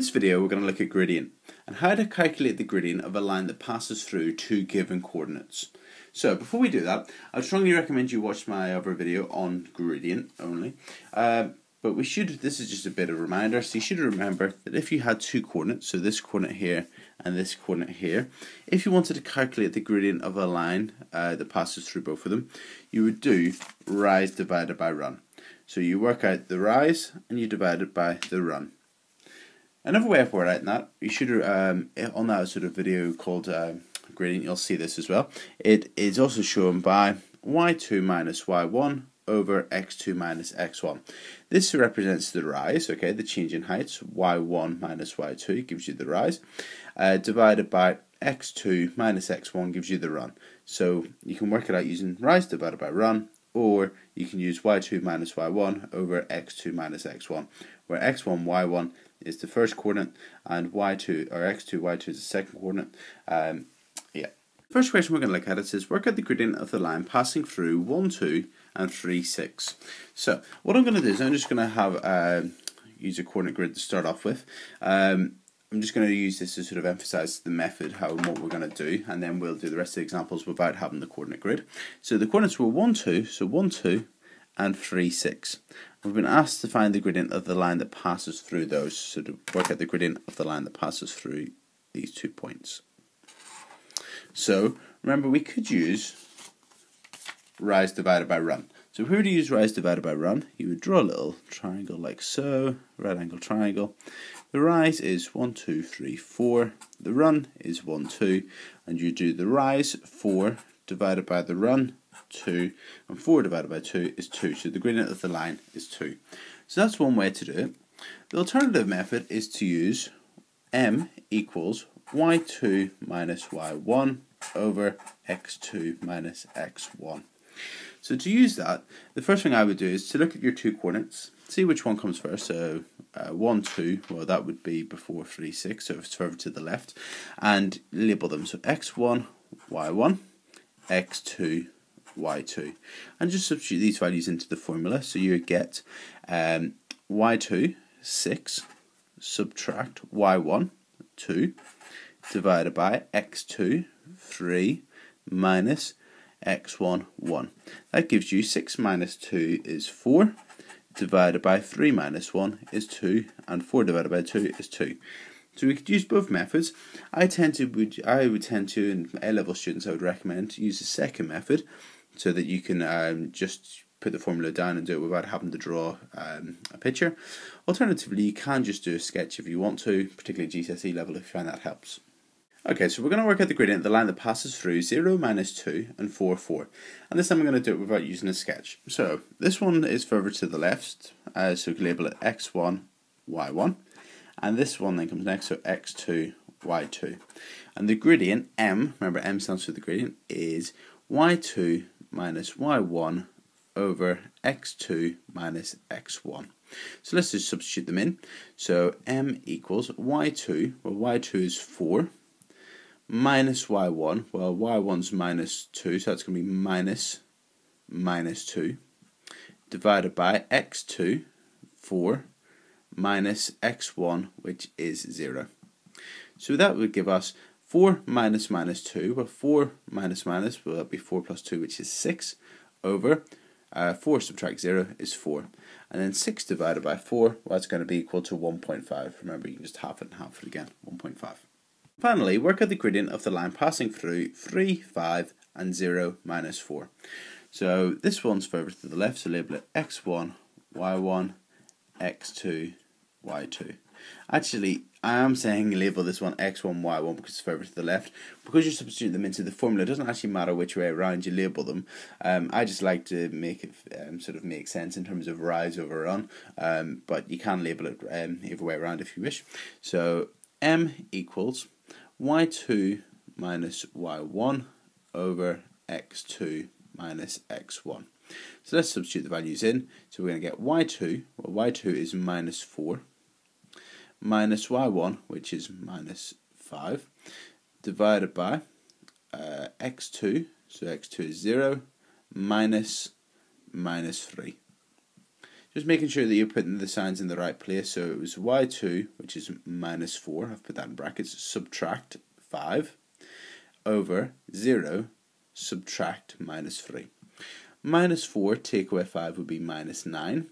In this video we're going to look at gradient and how to calculate the gradient of a line that passes through two given coordinates. So before we do that, I strongly recommend you watch my other video on gradient only. Uh, but we should, this is just a bit of a reminder, so you should remember that if you had two coordinates, so this coordinate here and this coordinate here, if you wanted to calculate the gradient of a line uh, that passes through both of them, you would do rise divided by run. So you work out the rise and you divide it by the run. Another way of writing that, you should um, on that sort of video called uh, gradient, you'll see this as well. It is also shown by y2 minus y1 over x2 minus x1. This represents the rise, okay, the change in heights, y1 minus y2 gives you the rise, uh, divided by x2 minus x1 gives you the run. So you can work it out using rise divided by run, or you can use y2 minus y1 over x2 minus x1, where x1, y1 is the first coordinate and y2 or x2, y2 is the second coordinate. Um, yeah. First question we're going to look at it says work out the gradient of the line passing through 1, 2 and 3, 6. So what I'm going to do is I'm just going to have uh, use a coordinate grid to start off with. Um, I'm just going to use this to sort of emphasize the method, how and what we're going to do, and then we'll do the rest of the examples without having the coordinate grid. So the coordinates were 1, 2, so 1, 2, and 3, 6. We've been asked to find the gradient of the line that passes through those, so to work out the gradient of the line that passes through these two points. So remember, we could use rise divided by run. So if we were to use rise divided by run, you would draw a little triangle like so, right angle triangle. The rise is 1, 2, 3, 4. The run is 1, 2. And you do the rise 4 divided by the run 2. And 4 divided by 2 is 2. So the gradient of the line is 2. So that's one way to do it. The alternative method is to use m equals y2 minus y1 over x2 minus x1. So to use that, the first thing I would do is to look at your two coordinates, see which one comes first. So uh, 1, 2, well that would be before 3, 6, so it's further to the left, and label them. So x1, y1, x2, y2. And just substitute these values into the formula. So you get um, y2, 6, subtract y1, 2, divided by x2, 3, minus x1, 1. That gives you 6 minus 2 is 4, divided by 3 minus 1 is 2, and 4 divided by 2 is 2. So we could use both methods. I tend to would I would tend to, and A level students I would recommend to use the second method, so that you can um, just put the formula down and do it without having to draw um, a picture. Alternatively, you can just do a sketch if you want to, particularly GCSE level if you find that helps. Okay, so we're going to work out the gradient of the line that passes through 0, minus 2 and 4, 4. And this time I'm going to do it without using a sketch. So this one is further to the left, uh, so we can label it x1, y1. And this one then comes next, so x2, y2. And the gradient, m, remember m stands for the gradient, is y2 minus y1 over x2 minus x1. So let's just substitute them in. So m equals y2, well y2 is 4, minus y1, well y1's minus 2, so that's going to be minus minus 2, divided by x2, 4, minus x1, which is 0. So that would give us 4 minus minus 2, well 4 minus minus, will be 4 plus 2, which is 6, over uh, 4 subtract 0 is 4. And then 6 divided by 4, well that's going to be equal to 1.5. Remember, you can just half it and half it again, 1.5. Finally, work out the gradient of the line passing through 3, 5 and 0, minus 4. So this one's further to the left, so label it x1, y1, x2, y2. Actually, I am saying label this one x1, y1 because it's further to the left. Because you substitute them into the formula, it doesn't actually matter which way around you label them. Um, I just like to make it um, sort of make sense in terms of rise over run, um, but you can label it um, either way around if you wish. So m equals y2 minus y1 over x2 minus x1. So let's substitute the values in. So we're going to get y2, well y2 is minus 4, minus y1, which is minus 5, divided by uh, x2, so x2 is 0, minus minus 3. Just making sure that you're putting the signs in the right place. So it was y2, which is minus 4, I've put that in brackets, subtract 5, over 0, subtract minus 3. Minus 4 take away 5 would be minus 9,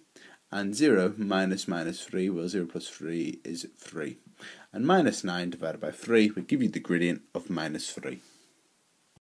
and 0 minus minus 3, well 0 plus 3 is 3. And minus 9 divided by 3 would give you the gradient of minus 3.